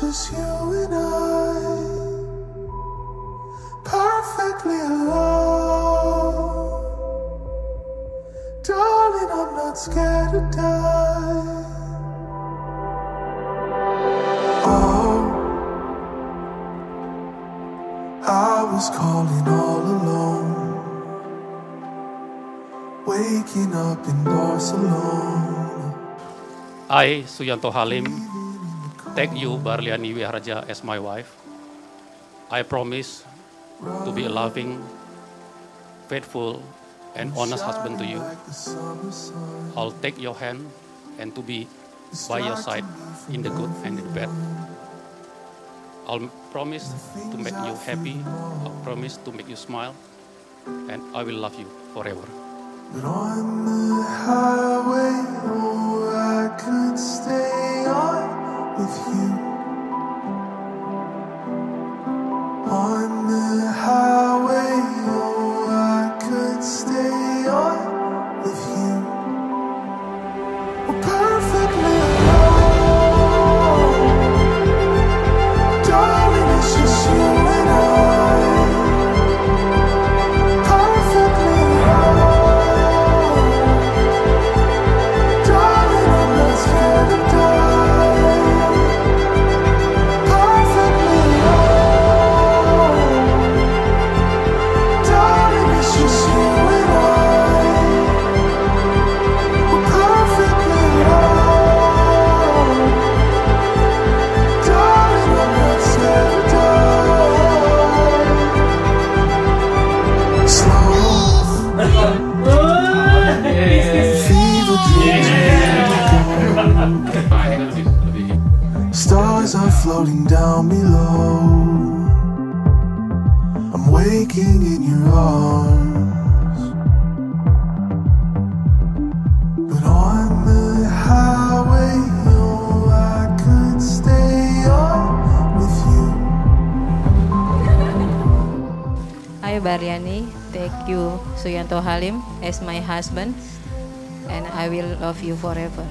just you and I, perfectly alone. Darling, I'm not scared to die. Oh, I was calling all alone, waking up in Barcelona. I, Suyanto Halim, take you, Barlianny Wiharaja, as my wife. I promise to be a loving, faithful, and honest husband to you. I'll take your hand and to be by your side in the good and the bad. I'll promise to make you happy. I'll promise to make you smile. And I will love you forever. Are floating down below. I'm waking in your arms. But on the highway, oh, I could stay on with you. Hi Barlianny, take you Suyanto Halim as my husband and I will love you forever.